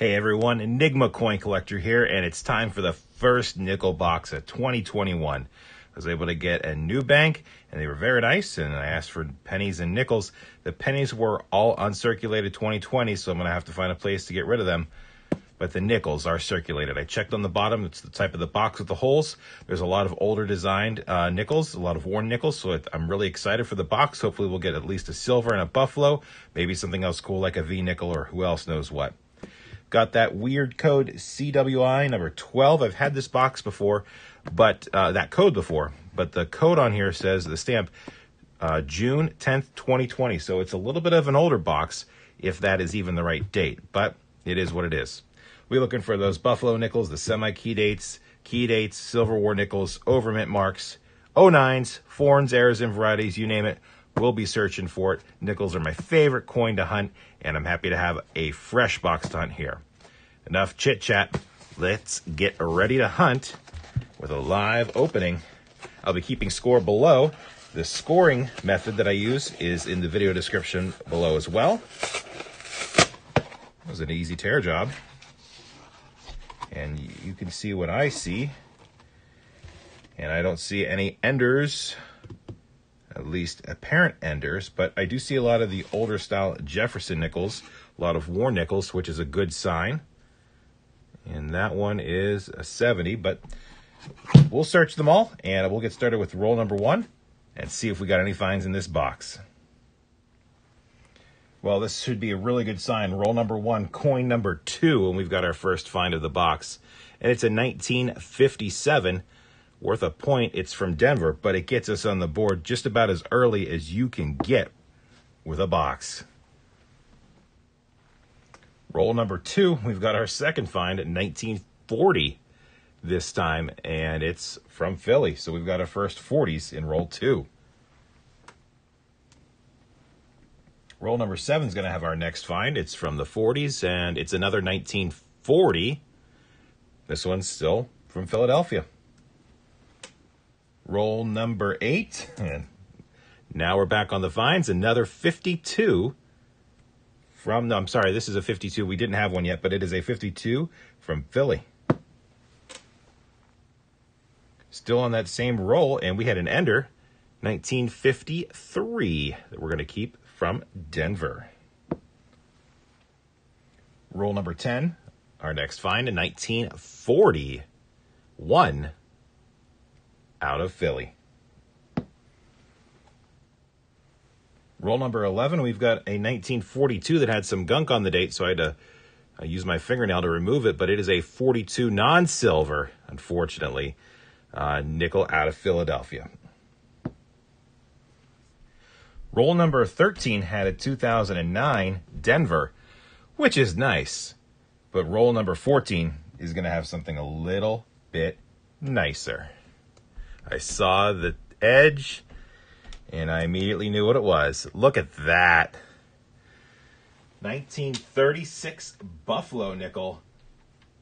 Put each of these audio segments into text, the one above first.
Hey everyone, Enigma Coin Collector here, and it's time for the first nickel box of 2021. I was able to get a new bank, and they were very nice, and I asked for pennies and nickels. The pennies were all uncirculated 2020, so I'm going to have to find a place to get rid of them. But the nickels are circulated. I checked on the bottom. It's the type of the box with the holes. There's a lot of older designed uh, nickels, a lot of worn nickels. So I'm really excited for the box. Hopefully we'll get at least a silver and a buffalo, maybe something else cool like a V nickel or who else knows what. Got that weird code CWI number 12. I've had this box before, but uh, that code before, but the code on here says the stamp uh, June 10th, 2020. So it's a little bit of an older box, if that is even the right date, but it is what it is. We're looking for those Buffalo nickels, the semi key dates, key dates, Silver War nickels, over mint marks, 09s, foreigns, errors, and varieties, you name it. We'll be searching for it. Nickels are my favorite coin to hunt, and I'm happy to have a fresh box to hunt here. Enough chit chat. Let's get ready to hunt with a live opening. I'll be keeping score below. The scoring method that I use is in the video description below as well. It was an easy tear job. And you can see what I see. And I don't see any enders at least apparent enders, but I do see a lot of the older style Jefferson nickels, a lot of war nickels, which is a good sign. And that one is a 70, but we'll search them all and we'll get started with roll number one and see if we got any finds in this box. Well, this should be a really good sign. Roll number one, coin number two, and we've got our first find of the box. And it's a 1957 worth a point. It's from Denver, but it gets us on the board just about as early as you can get with a box. Roll number two, we've got our second find at 1940 this time, and it's from Philly. So we've got our first 40s in roll two. Roll number seven is going to have our next find. It's from the 40s, and it's another 1940. This one's still from Philadelphia. Roll number eight. And now we're back on the vines. Another 52 from, no, I'm sorry, this is a 52. We didn't have one yet, but it is a 52 from Philly. Still on that same roll, and we had an ender, 1953, that we're going to keep from Denver. Roll number 10, our next find in 1941 out of Philly. Roll number 11, we've got a 1942 that had some gunk on the date, so I had to uh, use my fingernail to remove it, but it is a 42 non silver, unfortunately, uh, nickel out of Philadelphia. Roll number 13 had a 2009 Denver, which is nice, but roll number 14 is going to have something a little bit nicer. I saw the edge and I immediately knew what it was. Look at that. 1936 Buffalo nickel.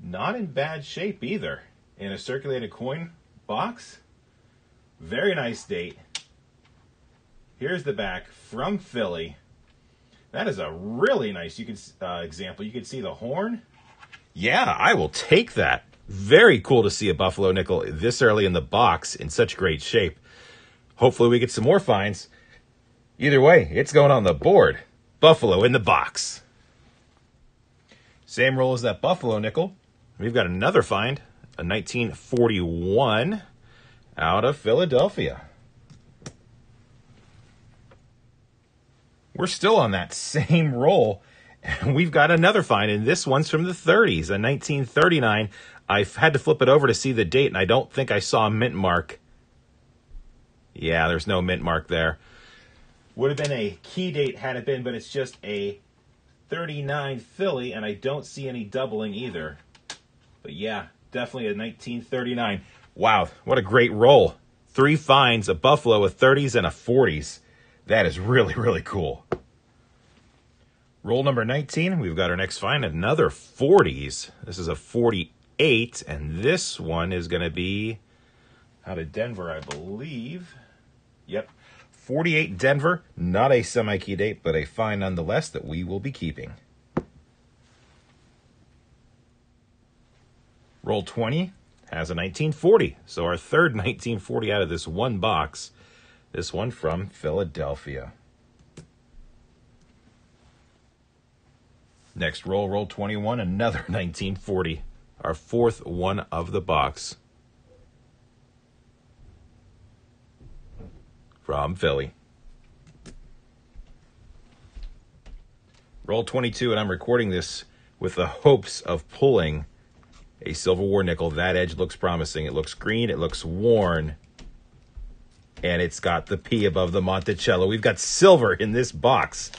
Not in bad shape either. In a circulated coin box. Very nice date. Here's the back from Philly. That is a really nice you can uh, example. You can see the horn. Yeah, I will take that. Very cool to see a Buffalo nickel this early in the box in such great shape. Hopefully, we get some more finds. Either way, it's going on the board. Buffalo in the box. Same roll as that Buffalo nickel. We've got another find, a 1941 out of Philadelphia. We're still on that same roll. And we've got another find, and this one's from the 30s, a 1939 I had to flip it over to see the date, and I don't think I saw a mint mark. Yeah, there's no mint mark there. Would have been a key date had it been, but it's just a 39 Philly, and I don't see any doubling either. But yeah, definitely a 1939. Wow, what a great roll. Three finds, a Buffalo, a 30s, and a 40s. That is really, really cool. Roll number 19, we've got our next find, another 40s. This is a 40 eight, and this one is going to be out of Denver, I believe. Yep, 48 Denver, not a semi key date, but a fine nonetheless that we will be keeping. Roll 20 has a 1940. So our third 1940 out of this one box. This one from Philadelphia. Next roll, roll 21, another 1940. Our fourth one of the box. From Philly. Roll 22, and I'm recording this with the hopes of pulling a Silver War nickel. That edge looks promising. It looks green, it looks worn, and it's got the P above the Monticello. We've got silver in this box.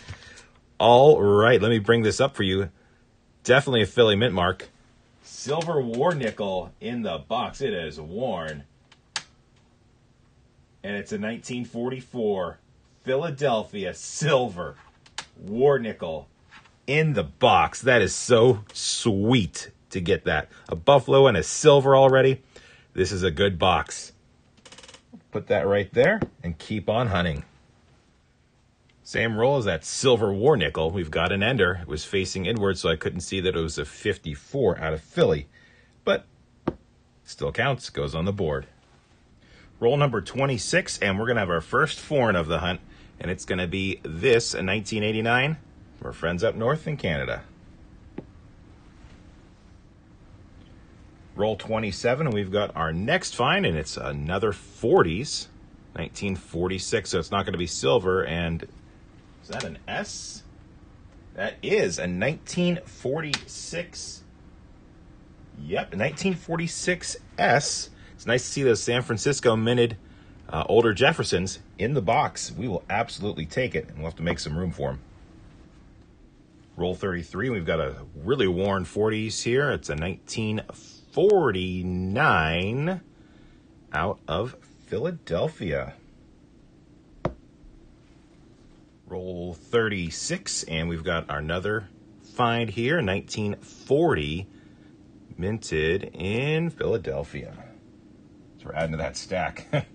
All right, let me bring this up for you. Definitely a Philly mint mark. Silver War nickel in the box. It is worn. And it's a 1944 Philadelphia silver war nickel in the box. That is so sweet to get that. A buffalo and a silver already. This is a good box. Put that right there and keep on hunting. Same roll as that silver war nickel. We've got an ender. It was facing inward, so I couldn't see that it was a 54 out of Philly. But still counts, goes on the board. Roll number 26, and we're going to have our first foreign of the hunt, and it's going to be this, a 1989, from our friends up north in Canada. Roll 27, and we've got our next find, and it's another 40s, 1946, so it's not going to be silver, and is that an S? That is a 1946. Yep, 1946 S. It's nice to see those San Francisco minted uh, older Jeffersons in the box. We will absolutely take it, and we'll have to make some room for them. Roll 33. We've got a really worn 40s here. It's a 1949 out of Philadelphia. Roll 36, and we've got another find here, 1940, minted in Philadelphia. So we're adding to that stack.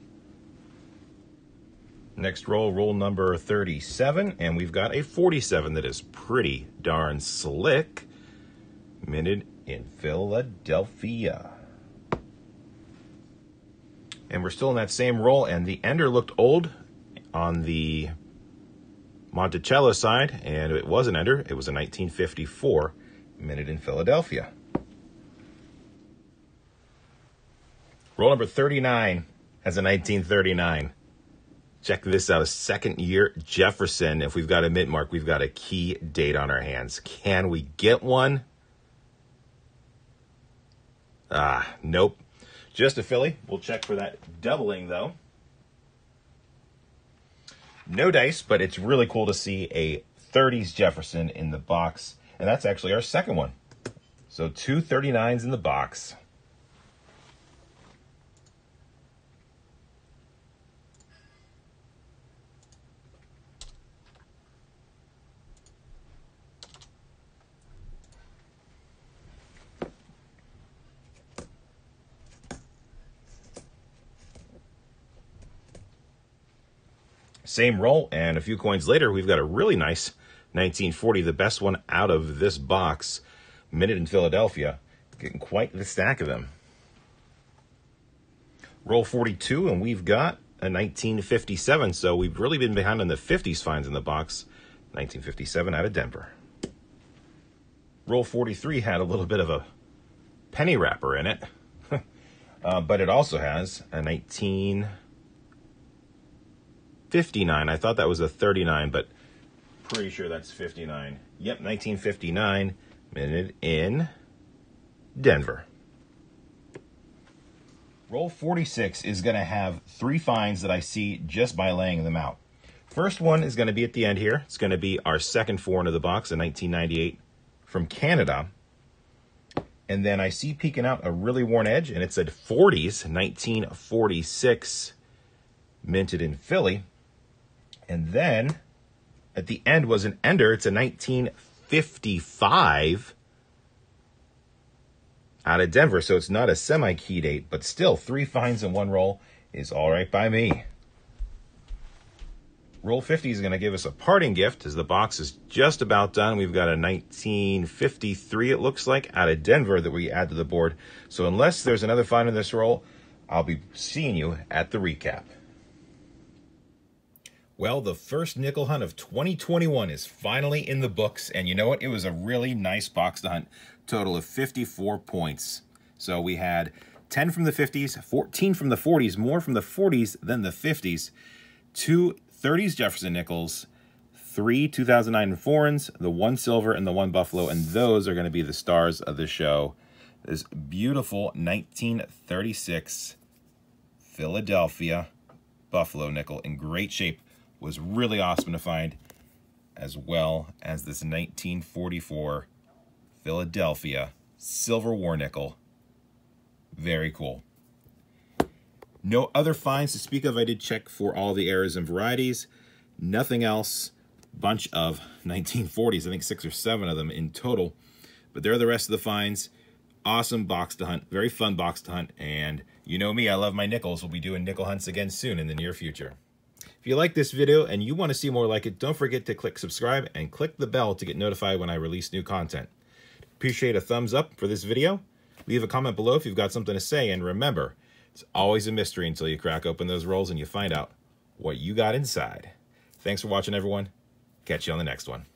Next roll, roll number 37, and we've got a 47 that is pretty darn slick, minted in Philadelphia. And we're still in that same roll, and the ender looked old on the Monticello side, and it was an ender. It was a 1954 minute in Philadelphia. Roll number 39 has a 1939. Check this out. A second year Jefferson. If we've got a mint mark, we've got a key date on our hands. Can we get one? Ah, nope. Just a Philly. We'll check for that doubling, though. No dice, but it's really cool to see a 30s Jefferson in the box. And that's actually our second one. So two 39s in the box. Same roll, and a few coins later, we've got a really nice 1940, the best one out of this box, minute in Philadelphia. Getting quite the stack of them. Roll 42, and we've got a 1957, so we've really been behind on the 50s finds in the box. 1957 out of Denver. Roll 43 had a little bit of a penny wrapper in it, uh, but it also has a 19- 59. I thought that was a 39, but pretty sure that's 59. Yep, 1959, minute in Denver. Roll 46 is going to have three finds that I see just by laying them out. First one is going to be at the end here. It's going to be our second four of the box, a 1998 from Canada. And then I see peeking out a really worn edge, and it said 40s, 1946, minted in Philly. And then at the end was an ender. It's a 1955 out of Denver. So it's not a semi key date, but still three finds in one roll is all right by me. Roll 50 is going to give us a parting gift as the box is just about done. We've got a 1953, it looks like, out of Denver that we add to the board. So unless there's another find in this roll, I'll be seeing you at the recap. Well, the first nickel hunt of 2021 is finally in the books. And you know what? It was a really nice box to hunt. Total of 54 points. So we had 10 from the 50s, 14 from the 40s, more from the 40s than the 50s, two 30s Jefferson Nickels, three 2009 foreigns, the one silver and the one buffalo, and those are going to be the stars of the show. This beautiful 1936 Philadelphia buffalo nickel in great shape was really awesome to find, as well as this 1944 Philadelphia silver war nickel. Very cool. No other finds to speak of. I did check for all the errors and varieties. Nothing else. Bunch of 1940s. I think six or seven of them in total. But there are the rest of the finds. Awesome box to hunt. Very fun box to hunt. And you know me, I love my nickels. We'll be doing nickel hunts again soon in the near future. If you like this video and you want to see more like it, don't forget to click subscribe and click the bell to get notified when I release new content. Appreciate a thumbs up for this video. Leave a comment below if you've got something to say. And remember, it's always a mystery until you crack open those rolls and you find out what you got inside. Thanks for watching, everyone. Catch you on the next one.